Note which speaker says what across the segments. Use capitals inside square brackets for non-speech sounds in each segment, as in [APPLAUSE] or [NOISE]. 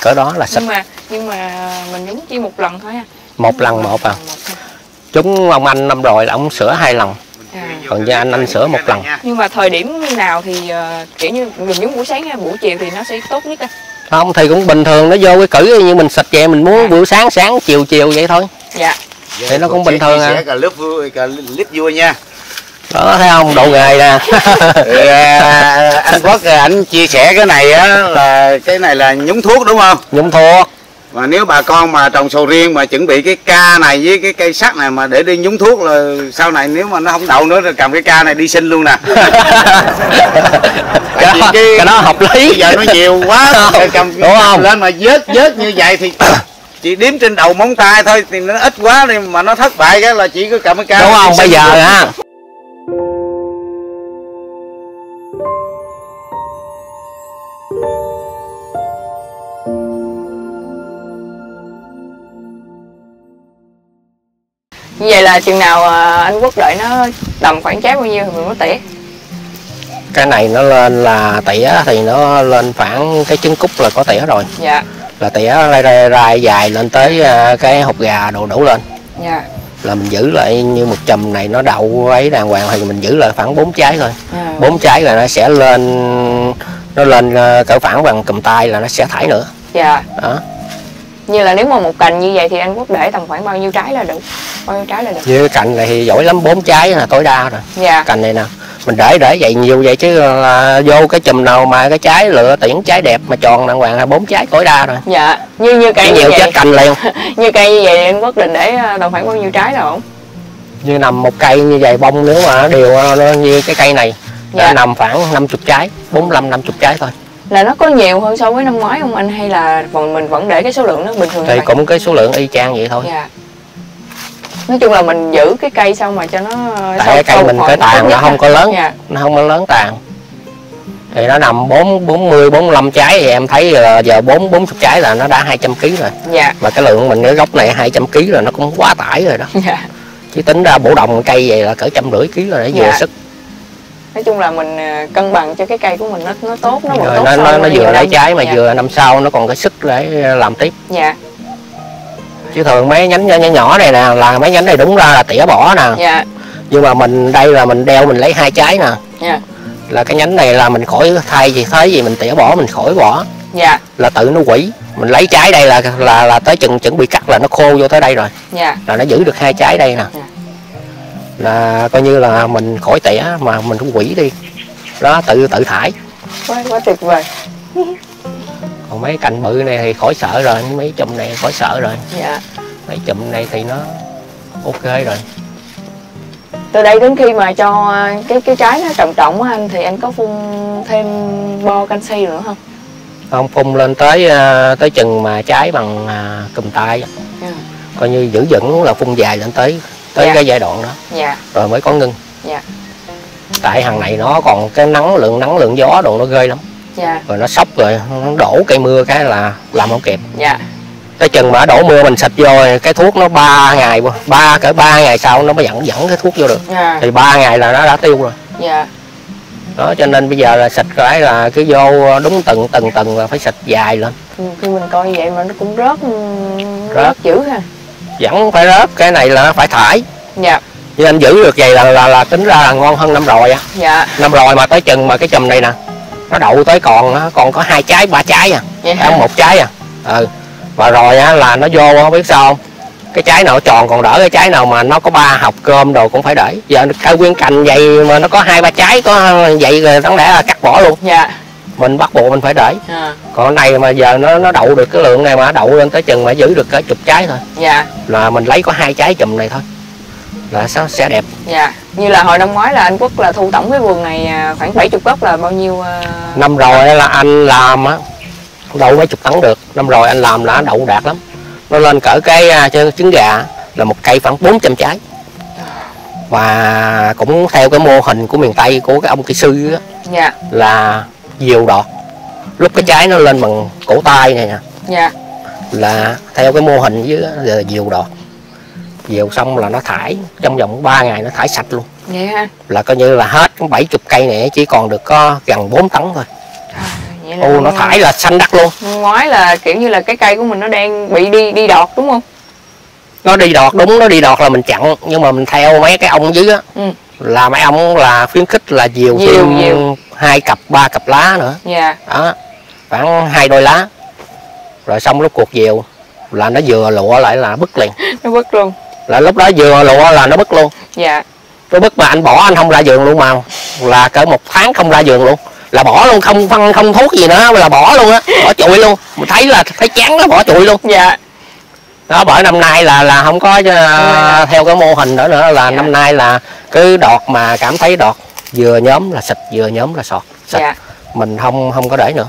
Speaker 1: cỡ đó là xịt
Speaker 2: nhưng mà nhưng mà mình nhúng chỉ một lần thôi ha
Speaker 1: một lần một à
Speaker 2: Một thôi.
Speaker 1: chúng ông anh năm rồi là ông sửa hai lần
Speaker 2: À.
Speaker 1: còn như anh anh sửa một lần
Speaker 2: nhưng mà thời điểm nào thì ờ, kiểu như mình nhúng buổi sáng hay buổi chiều thì nó sẽ tốt nhất á
Speaker 1: không thì cũng bình thường nó vô cái cử như mình xịt vậy mình muốn buổi sáng sáng chiều chiều vậy thôi
Speaker 2: dạ
Speaker 1: Thì nó cũng bình thường à.
Speaker 3: Cả lớp vui, cả clip vui nha.
Speaker 1: Đó thấy không độ nghề nè
Speaker 3: Thì, [LAUGHS] à, anh Quốc anh chia sẻ cái này á là cái này là nhúng thuốc đúng không?
Speaker 1: nhúng thuốc
Speaker 3: Mà nếu bà con mà trồng sầu riêng mà chuẩn bị cái ca này với cái cây sắt này mà để đi nhúng thuốc là sau này nếu mà nó không đậu nữa thì cầm cái ca này đi sinh luôn nè. [LAUGHS]
Speaker 1: cái, đó,
Speaker 3: cái-
Speaker 1: cái đó hợp lý
Speaker 3: Bây giờ nó nhiều quá, [LAUGHS]
Speaker 1: Không,
Speaker 3: cầm
Speaker 1: đúng không?
Speaker 3: lên mà vớt vớt như vậy thì [COUGHS] chỉ đếm trên đầu móng tay thôi thì nó ít quá đi mà nó thất bại cái là chỉ có cầm cái ca
Speaker 1: đúng không bây giờ
Speaker 3: luôn.
Speaker 2: Là chừng nào ờ, anh quốc đợi nó tầm khoảng trái bao nhiêu thì mình mới tỉa.
Speaker 1: Cái này nó lên là tỉa thì nó lên khoảng cái trứng cút là có tỉa rồi.
Speaker 2: Dạ.
Speaker 1: Là tỉa ra, ra, ra dài lên tới à, cái hộp gà đồ đủ lên.
Speaker 2: Dạ.
Speaker 1: Là mình giữ lại như một chùm này nó đậu ấy đàng hoàng thì mình giữ lại khoảng bốn trái thôi.
Speaker 2: À,
Speaker 1: bốn trái là nó sẽ lên nó lên à, cỡ khoảng bằng cầm tay là nó sẽ thải nữa.
Speaker 2: Dạ.
Speaker 1: Đó
Speaker 2: như là nếu mà một cành như vậy thì anh quốc để tầm khoảng bao nhiêu trái là đủ bao nhiêu trái là được?
Speaker 1: Như cái cành này thì giỏi lắm bốn trái là tối đa rồi.
Speaker 2: Dạ.
Speaker 1: Cành này nè mình để để vậy nhiều vậy chứ là vô cái chùm nào mà cái trái lựa tuyển trái đẹp mà tròn đàng hoàng là bốn trái tối đa rồi.
Speaker 2: Dạ như như cây
Speaker 1: nhiều
Speaker 2: vậy.
Speaker 1: chết cành liền. [LAUGHS]
Speaker 2: Như cây như vậy thì anh quốc định để ờ, tầm khoảng bao nhiêu trái rồi không
Speaker 1: như nằm một cây như vậy bông nếu mà nó đều nó như cái cây này
Speaker 2: Dạ.
Speaker 1: nằm khoảng 50 trái 45 50 trái thôi
Speaker 2: là nó có nhiều hơn so với năm ngoái không anh? Hay là mình vẫn để cái số lượng nó bình thường
Speaker 1: thì cũng cái số lượng y chang vậy thôi.
Speaker 2: Dạ. Nói chung là mình giữ cái cây sao mà cho nó
Speaker 1: tại cái cây mình cái tàn nó không có lớn
Speaker 2: dạ.
Speaker 1: nó không có lớn tàn. Thì nó nằm 4 40 45 trái thì em thấy là giờ 4 40 trái là nó đã 200 kg rồi.
Speaker 2: Dạ.
Speaker 1: Mà cái lượng mình cái gốc này 200 kg rồi nó cũng quá tải rồi đó.
Speaker 2: Dạ.
Speaker 1: Chứ tính ra bổ đồng cây vậy là cỡ trăm rưỡi kg rồi để vừa
Speaker 2: Dạ.
Speaker 1: sức
Speaker 2: nói chung là mình ờ, cân bằng cho cái cây của mình nó nó tốt nó
Speaker 1: rồi
Speaker 2: tốt
Speaker 1: nó nó, nó vừa lấy trái mà
Speaker 2: dạ.
Speaker 1: vừa năm sau nó còn cái sức để làm tiếp.
Speaker 2: Dạ.
Speaker 1: Chứ thường mấy nhánh nhỏ nhỏ này nè là mấy nhánh này đúng ra là tỉa bỏ nè.
Speaker 2: Dạ.
Speaker 1: Nhưng mà mình đây là mình đeo mình lấy hai trái nè.
Speaker 2: Dạ.
Speaker 1: Là cái nhánh này là mình khỏi thay gì thế gì mình tỉa bỏ mình khỏi bỏ.
Speaker 2: Dạ.
Speaker 1: Là tự nó quỷ. Mình lấy trái đây là là là tới chừng chuẩn bị cắt là nó khô vô tới đây rồi.
Speaker 2: Dạ.
Speaker 1: Là nó giữ được hai trái đây nè. Là coi như là mình khỏi tỉa mà mình cũng quỷ đi. Đó tự tự thải.
Speaker 2: Quá quá tuyệt vời.
Speaker 1: Còn mấy cành bự này thì khỏi sợ rồi mấy chùm này khỏi sợ rồi.
Speaker 2: Dạ.
Speaker 1: Mấy chùm này thì nó ok rồi.
Speaker 2: Từ đây đến khi mà cho ờ, cái cái trái nó trọng trọng á anh thì anh có phun thêm bo canxi nữa không?
Speaker 1: Không phun lên tới à, tới chừng mà trái bằng à, cùm tay.
Speaker 2: Dạ.
Speaker 1: Coi như giữ vững là phun dài lên tới tới
Speaker 2: Dạ.
Speaker 1: cái giai đoạn đó.
Speaker 2: Dạ.
Speaker 1: Rồi mới có ngưng.
Speaker 2: Dạ.
Speaker 1: Tại hàng này nó còn cái nắng lượng nắng lượng gió đồ nó ghê lắm.
Speaker 2: Dạ.
Speaker 1: Rồi nó sốc rồi nó đổ cây mưa cái là làm không kịp.
Speaker 2: Dạ.
Speaker 1: Tới chừng mà đổ mưa mình xịt vô cái thuốc nó ba ngày ba cỡ ba ngày sau nó mới dẫn dẫn cái thuốc vô được.
Speaker 2: Dạ.
Speaker 1: Thì ba ngày là nó đã tiêu rồi.
Speaker 2: Dạ.
Speaker 1: Đó cho nên bây giờ là xịt cái là cứ vô đúng từng từng từng là phải xịt dài lên.
Speaker 2: Ừ, khi mình coi vậy mà nó cũng rớt
Speaker 1: Rớt.
Speaker 2: rớt dữ ha
Speaker 1: vẫn phải rớt cái này là nó phải thải.
Speaker 2: Dạ.
Speaker 1: Nhưng anh giữ được vậy là là, là tính ra là ngon hơn năm rồi á.
Speaker 2: Dạ.
Speaker 1: Năm rồi mà tới chừng mà cái chùm này nè nó đậu tới còn còn có hai trái ba trái à. Không
Speaker 2: hả?
Speaker 1: một trái à. Ừ. Mà rồi á là nó vô không biết sao không. Cái trái nào tròn còn đỡ cái trái nào mà nó có ba học cơm đồ cũng phải để. Giờ cây nguyên cành vậy mà nó có hai ba trái có vậy rồi đáng lẽ là cắt bỏ luôn.
Speaker 2: Dạ
Speaker 1: mình bắt buộc mình phải để.
Speaker 2: À,
Speaker 1: còn cái này mà giờ nó nó đậu được cái lượng này mà đậu lên tới chừng mà giữ được cả chục trái thôi.
Speaker 2: Dạ.
Speaker 1: Là mình lấy có hai trái chùm này thôi. Là sẽ, sẽ đẹp.
Speaker 2: Dạ. Như là hồi năm ngoái là anh quốc là thu tổng cái vườn này à, khoảng 70 gốc là bao nhiêu à,
Speaker 1: năm rồi là anh làm á đậu mấy chục tấn được. Năm rồi anh làm là đậu đạt lắm. Nó lên cỡ cái à, trứng gà là một cây khoảng 400 trái. Và cũng theo cái mô hình của miền tây của cái ông kỹ sư á,
Speaker 2: dạ.
Speaker 1: là diều đọt. Lúc cái trái nó lên bằng cổ tay này nè.
Speaker 2: Dạ.
Speaker 1: Là theo cái mô hình là diều đọt. Diều xong là nó thải trong vòng 3 ngày nó thải sạch luôn.
Speaker 2: Ha
Speaker 1: là coi như là hết 70 cây này chỉ còn được có gần 4 tấn thôi.
Speaker 2: À, là
Speaker 1: u nó thải là xanh đất luôn.
Speaker 2: Ngoái là kiểu như là cái cây của mình nó đang bị đi đi đọt đúng không?
Speaker 1: Nó đi đọt đúng nó đi đọt là mình chặn. Nhưng mà mình theo mấy cái ông dưới á
Speaker 2: Ừ.
Speaker 1: là mấy ông là khuyến khích là nhiều
Speaker 2: Nhiều,
Speaker 1: thêm
Speaker 2: nhiều.
Speaker 1: Hai cặp ba cặp lá nữa.
Speaker 2: Dạ.
Speaker 1: Đó khoảng hai đôi lá. Rồi xong lúc cuộc diều là nó vừa lụa lại là bứt liền. [LAUGHS]
Speaker 2: Nó bứt luôn.
Speaker 1: Là lúc đó vừa lụa là nó bứt luôn.
Speaker 2: Dạ.
Speaker 1: Nó bứt mà anh bỏ anh không ra giường luôn mà là cỡ một tháng không ra giường luôn. Là bỏ luôn không phân không thuốc gì nữa là bỏ luôn á bỏ trụi luôn. Mình thấy là thấy chán nó bỏ trụi luôn.
Speaker 2: Dạ.
Speaker 1: Đó bởi năm nay là là không có ờ, theo cái mô hình đó nữa là
Speaker 2: Dạ.
Speaker 1: năm nay là cứ đọt mà cảm thấy đọt vừa nhóm là xịt vừa nhóm là sọt. Xịt.
Speaker 2: Dạ.
Speaker 1: Mình không không có để nữa.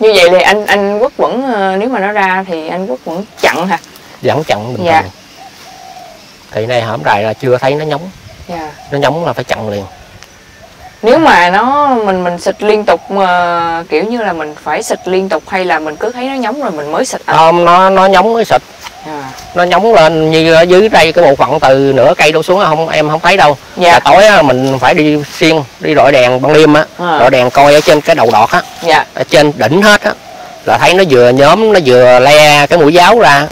Speaker 2: Như vậy thì anh anh quốc vẫn ờ, nếu mà nó ra thì anh quốc vẫn chặn hả?
Speaker 1: Vẫn chặn bình
Speaker 2: Dạ.
Speaker 1: thường. Thì nay hổm rày là chưa thấy nó nhóng.
Speaker 2: Dạ.
Speaker 1: Nó nhóng là phải chặn liền.
Speaker 2: Nếu mà nó mình mình xịt liên tục mà kiểu như là mình phải xịt liên tục hay là mình cứ thấy nó nhóng rồi mình mới xịt anh
Speaker 1: không nó nó nhóng mới xịt
Speaker 2: à,
Speaker 1: nó nhóng lên như ở dưới đây cái bộ phận từ nửa cây đổ xuống không em không thấy đâu.
Speaker 2: Dạ.
Speaker 1: Là tối á, mình phải đi xiên đi đội đèn ban đêm á.
Speaker 2: À.
Speaker 1: đội đèn coi ở trên cái đầu đọt á.
Speaker 2: Dạ.
Speaker 1: Ở trên đỉnh hết á. Là thấy nó vừa nhóm nó vừa le cái mũi giáo ra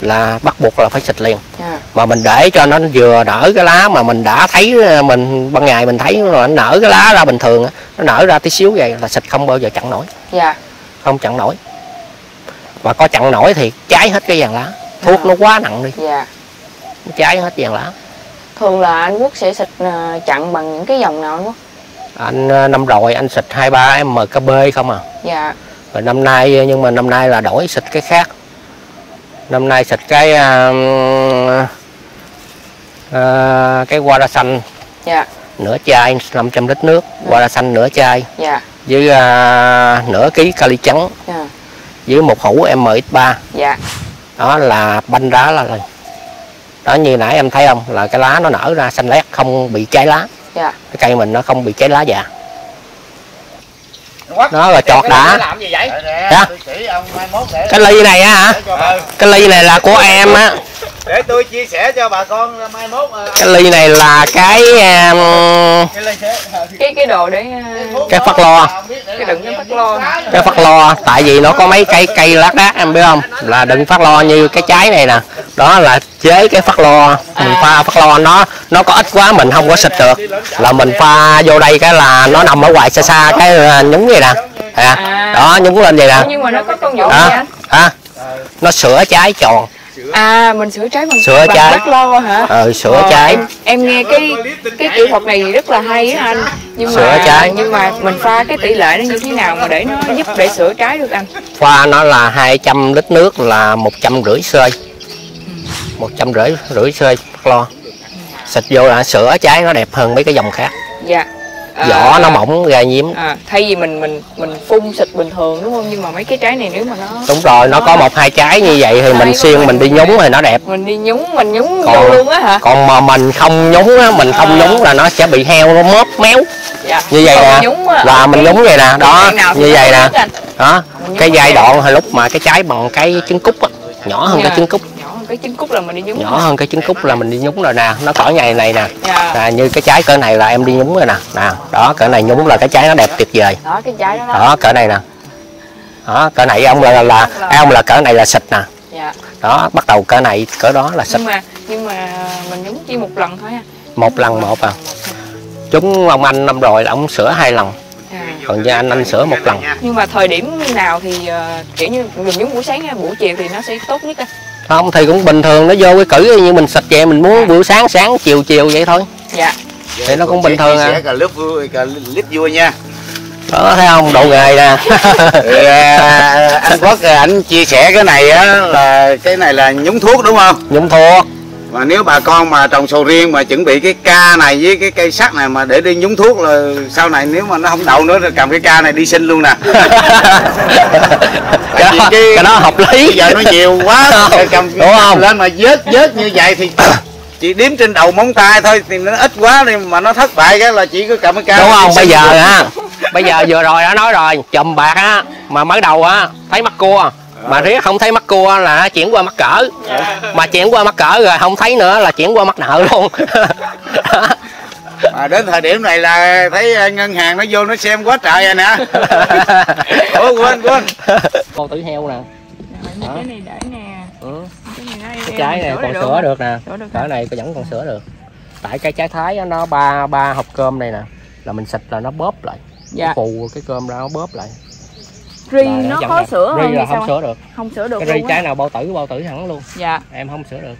Speaker 1: là bắt buộc là phải xịt liền.
Speaker 2: Dạ.
Speaker 1: Mà mình để cho nó vừa nở cái lá mà mình đã thấy ờ, mình ban ngày mình thấy nó nở cái lá ra bình thường nó nở ra tí xíu vậy là xịt không bao giờ chặn nổi.
Speaker 2: Dạ.
Speaker 1: Không chặn nổi mà có chặn nổi thì cháy hết cái vàng lá. Thuốc
Speaker 2: À.
Speaker 1: nó quá nặng đi.
Speaker 2: Dạ.
Speaker 1: Nó cháy hết vàng lá.
Speaker 2: Thường là anh quốc sẽ xịt ờ, chặn bằng những cái dòng nào anh quốc?
Speaker 1: Anh ờ, năm rồi anh xịt hai ba mkb không à?
Speaker 2: Dạ.
Speaker 1: Rồi năm nay nhưng mà năm nay là đổi xịt cái khác. Năm nay xịt cái uh, uh, cái qua xanh
Speaker 2: dạ.
Speaker 1: Nửa chai 500 lít nước. Qua xanh nửa chai.
Speaker 2: Dạ.
Speaker 1: Với uh, nửa ký kali trắng.
Speaker 2: Dạ
Speaker 1: với một hũ mx3
Speaker 2: dạ.
Speaker 1: Đó là banh đá là rồi. Đó như nãy em thấy không? Là cái lá nó nở ra xanh lét không bị cháy lá.
Speaker 2: Dạ.
Speaker 1: Cái cây mình nó không bị cháy lá già nó là chọt đã.
Speaker 3: làm gì vậy?
Speaker 1: Dạ.
Speaker 3: tôi chỉ ông mai mốt để
Speaker 1: cái ly này á hả? Cái ly này là của em á
Speaker 3: để tôi chia sẻ cho bà con mai mốt ờ,
Speaker 1: cái ly này là cái um,
Speaker 3: cái
Speaker 2: cái đồ để ờ,
Speaker 1: cái phát lo.
Speaker 2: cái đựng cái phát lo.
Speaker 1: cái phát lo tại vì nó có mấy cây cây lát đác em biết không? Là đừng phát lo như cái trái này nè. Đó là chế cái phát lo mình pha phát lo nó nó có ít quá mình không có xịt được. Là mình pha vô đây cái là nó nằm ở ngoài xa xa cái là nhúng vậy nè. À, đó nhúng lên vậy nè.
Speaker 2: Nhưng mà nó có công dụng gì
Speaker 1: đó
Speaker 2: anh?
Speaker 1: À, nó sửa trái tròn
Speaker 2: à mình sửa trái bằng
Speaker 1: Sửa
Speaker 2: bằng
Speaker 1: trái.
Speaker 2: bát lo hả?
Speaker 1: Ờ, sửa
Speaker 2: Ờ,
Speaker 1: trái.
Speaker 2: em, em nghe cái cái kỹ thuật này rất là hay á anh. Nhưng
Speaker 1: Sửa
Speaker 2: mà
Speaker 1: trái.
Speaker 2: nhưng mà mình pha cái tỷ lệ nó như thế nào mà để nó giúp để sửa trái được anh?
Speaker 1: Pha nó là 200 lít nước là một trăm rưỡi xơi. một trăm rưỡi rưỡi phát lo. Xịt vô là sửa trái nó đẹp hơn mấy cái dòng khác.
Speaker 2: Dạ À,
Speaker 1: vỏ nó mỏng ra nhiễm
Speaker 2: à, thay vì mình mình mình phun xịt bình thường đúng không? Nhưng mà mấy cái trái này nếu mà nó
Speaker 1: đúng rồi nó có một hai trái như vậy thì mình xiên mình đi nhúng thì nó đẹp.
Speaker 2: Mình đi nhúng mình nhúng
Speaker 1: Còn-
Speaker 2: luôn á hả?
Speaker 1: còn mà mình không nhúng á mình không
Speaker 2: À.
Speaker 1: nhúng là nó sẽ bị heo nó móp méo.
Speaker 2: Dạ
Speaker 1: như vậy nè.
Speaker 2: nhúng
Speaker 1: là mình
Speaker 2: cái-
Speaker 1: nhúng vậy nè đó
Speaker 2: cái
Speaker 1: như
Speaker 2: nó
Speaker 1: vậy nè. đó cái giai đoạn hồi lúc mà cái trái bằng cái trứng cút á nhỏ hơn cái
Speaker 2: Dạ.
Speaker 1: trứng cút
Speaker 2: hơn cái trứng cút là mình đi nhúng
Speaker 1: nhỏ hơn cái trứng cút là mình đi nhúng rồi nè nó cỡ ngày này nè.
Speaker 2: Dạ.
Speaker 1: à, như cái trái cỡ này là em đi nhúng rồi nè. Nè đó cỡ này nhúng là cái trái nó đẹp tuyệt vời.
Speaker 2: Đó cái trái đó, đó.
Speaker 1: đó cỡ này nè. Đó cỡ này ông là là, ông là cỡ này là xịt nè.
Speaker 2: Dạ.
Speaker 1: Đó bắt đầu cỡ này cỡ đó là xịt.
Speaker 2: Nhưng mà nhưng mà mình nhúng chỉ một lần thôi á
Speaker 1: một lần một à. Chúng ông anh năm rồi là ông sửa hai lần.
Speaker 2: À.
Speaker 1: còn như anh anh sửa một lần.
Speaker 2: Nhưng mà thời điểm nào thì ờ, kiểu như mình nhúng buổi sáng hay buổi chiều thì nó sẽ tốt nhất á
Speaker 1: không thì cũng bình thường nó vô cái cử như mình xịt vậy mình muốn buổi sáng sáng chiều chiều vậy thôi.
Speaker 2: Dạ.
Speaker 1: Thì nó cũng bình thường
Speaker 3: chia
Speaker 1: à.
Speaker 3: Sẻ cả lớp vui cả lít vui nha.
Speaker 1: Đó thấy không? Độ nghề nè. [LAUGHS]
Speaker 3: Thì, à, anh Quốc à, anh chia sẻ cái này á là cái này là nhúng thuốc đúng không?
Speaker 1: Nhúng thuốc
Speaker 3: mà nếu bà con mà trồng sầu riêng mà chuẩn bị cái ca này với cái cây sắt này mà để đi nhúng thuốc là sau này nếu mà nó không đậu nữa thì cầm cái ca này đi sinh luôn nè. [LAUGHS]
Speaker 1: Cái, đó, cái đó hợp lý.
Speaker 3: Bây giờ nó nhiều quá [LAUGHS] cầm
Speaker 1: đúng không?
Speaker 3: lên mà vớt vớt như vậy thì [COUGHS] chỉ đếm trên đầu móng tay thôi thì nó ít quá đi mà nó thất bại cái là chỉ có cầm cái ca
Speaker 1: đúng không? bây giờ á bây giờ vừa rồi đã nói rồi chùm bạc á mà mới đầu á thấy mắc cua mà riết không thấy mắc cua là chuyển qua mắc cỡ. Mà chuyển qua mắc cỡ rồi không thấy nữa là chuyển qua mắc nợ luôn.
Speaker 3: Mà đến thời điểm này là thấy ờ, ngân hàng nó vô nó xem quá trời rồi nè. [LAUGHS] Ủa quên quên.
Speaker 1: Con tử heo nè.
Speaker 2: Rồi,
Speaker 1: Hả?
Speaker 2: cái này để nè.
Speaker 1: Ừ.
Speaker 2: cái này
Speaker 1: trái này còn
Speaker 2: hả?
Speaker 1: được nè. Cỡ này vẫn còn sữa được. Tại cái trái thái nó ba ba hộp cơm này nè. Là mình xịt là nó bóp lại.
Speaker 2: Dạ.
Speaker 1: phù cái cơm ra nó bóp lại
Speaker 2: ri
Speaker 1: Là
Speaker 2: nó có
Speaker 1: đẹp.
Speaker 2: sữa
Speaker 1: ri
Speaker 2: hơn
Speaker 1: là
Speaker 2: hay sao?
Speaker 1: không sữa được.
Speaker 2: Không sữa được
Speaker 1: cái ri trái nào bao tử bao tử hẳn luôn.
Speaker 2: Dạ.
Speaker 1: Em không sữa được.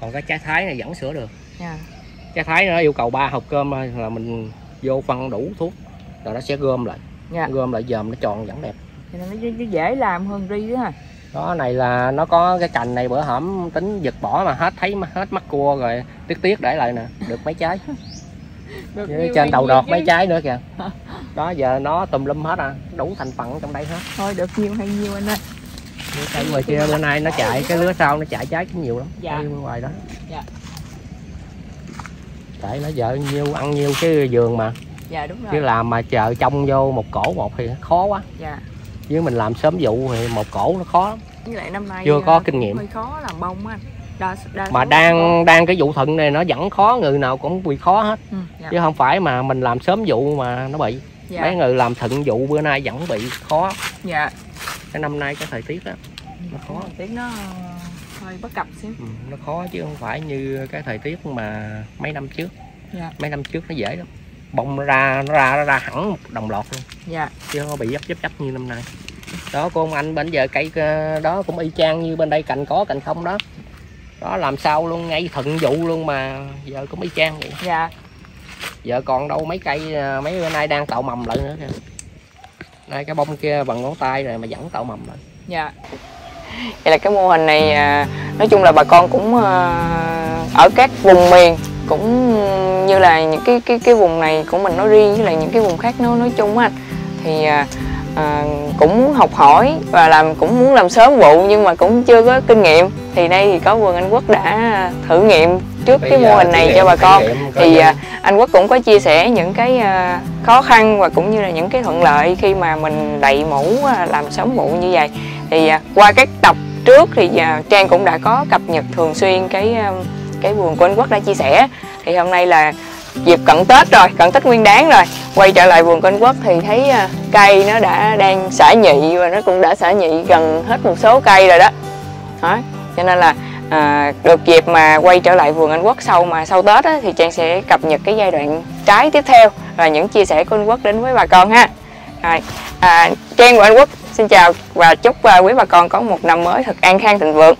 Speaker 1: Còn cái trái thái này vẫn sữa được.
Speaker 2: Dạ.
Speaker 1: Trái thái nó yêu cầu ba hộp cơm thôi là mình vô phân đủ thuốc rồi nó sẽ gom lại.
Speaker 2: Dạ.
Speaker 1: Gom lại dòm nó tròn vẫn đẹp.
Speaker 2: Nên nó, nó dễ làm hơn ri đó ha
Speaker 1: đó này là nó có cái cành này bữa hổm tính giật bỏ mà hết thấy hết mắt cua rồi tiếc tiếc để lại nè. Được mấy trái. [LAUGHS]
Speaker 2: Được
Speaker 1: trên đầu đọt
Speaker 2: chứ.
Speaker 1: mấy trái nữa kìa [LAUGHS] đó giờ nó tùm lum hết à. Đủ thành phần trong đây hết.
Speaker 2: Thôi được nhiêu hay nhiêu anh ơi.
Speaker 1: Cây ngoài kia bữa nay nó chạy cái lứa sau nó chạy trái cũng nhiều lắm.
Speaker 2: Dạ.
Speaker 1: cây ngoài đó.
Speaker 2: Dạ.
Speaker 1: chạy nó vợ nhiêu ăn nhiêu cái vườn mà.
Speaker 2: Dạ đúng
Speaker 1: chứ
Speaker 2: rồi
Speaker 1: làm mà chờ trông vô một cổ một thì khó quá.
Speaker 2: Dạ.
Speaker 1: Chứ mình làm sớm vụ thì một cổ nó khó lắm.
Speaker 2: Với lại năm nay
Speaker 1: Chưa có
Speaker 2: à,
Speaker 1: kinh nghiệm.
Speaker 2: hơi khó làm bông á. Anh đa, đa
Speaker 1: mà đang đang cái vụ thuận này nó vẫn khó người nào cũng bị khó hết.
Speaker 2: Ừ, dạ,
Speaker 1: chứ không phải mà mình làm sớm vụ mà nó bị
Speaker 2: dạ,
Speaker 1: mấy người làm thuận vụ bữa nay vẫn bị khó.
Speaker 2: Dạ.
Speaker 1: Cái năm nay cái thời tiết đó nó khó.
Speaker 2: Tiếng nó ờ, hơi bất cập xíu.
Speaker 1: Ừ, nó khó chứ không phải như cái thời tiết mà mấy năm trước.
Speaker 2: Dạ.
Speaker 1: mấy năm trước nó dễ lắm. Bông nó ra nó ra nó ra hẳn một đồng loạt luôn.
Speaker 2: Dạ.
Speaker 1: Chứ không bị dấp dấp dấp như năm nay. Đó cô ông anh bên giờ cây ờ, đó cũng y chang như bên đây cành có cành không đó. Đó làm sao luôn ngay thuận vụ luôn mà giờ cũng y chang vậy.
Speaker 2: Dạ
Speaker 1: giờ còn đâu mấy cây ờ, mấy bữa nay đang tạo mầm lại nữa kìa. Đây cái bông kia bằng ngón tay rồi mà vẫn tạo mầm lại.
Speaker 2: Dạ. Vậy là cái mô hình này à, nói chung là bà con cũng à, ở các vùng miền cũng như là những cái cái cái vùng này của mình nói riêng với lại những cái vùng khác nói nói chung á anh thì à, à, cũng muốn học hỏi và làm cũng muốn làm sớm vụ nhưng mà cũng chưa có kinh nghiệm. Thì đây thì có vườn anh Quốc đã thử nghiệm trước cái mô hình này cho bà con. thì à, anh Quốc cũng có chia sẻ những cái à, khó khăn và cũng như là những cái thuận lợi khi mà mình đậy mũ à, làm sớm vụ như vậy. Thì à, qua các tập trước thì à, Trang cũng đã có cập nhật thường xuyên cái à, cái vườn của anh Quốc đã chia sẻ. Thì hôm nay là dịp cận Tết rồi cận Tết Nguyên Đán rồi. Quay trở lại vườn của anh Quốc thì thấy cây nó đã đang xả nhị và nó cũng đã xả nhị gần hết một số cây rồi đó. Đó cho nên là à, được dịp mà quay trở lại vườn anh Quốc sau mà sau Tết á, thì Trang sẽ cập nhật cái giai đoạn trái tiếp theo và những chia sẻ của anh Quốc đến với bà con ha. Rồi à, Trang của anh Quốc xin chào và chúc à, quý bà con có một năm mới thật an khang thịnh vượng.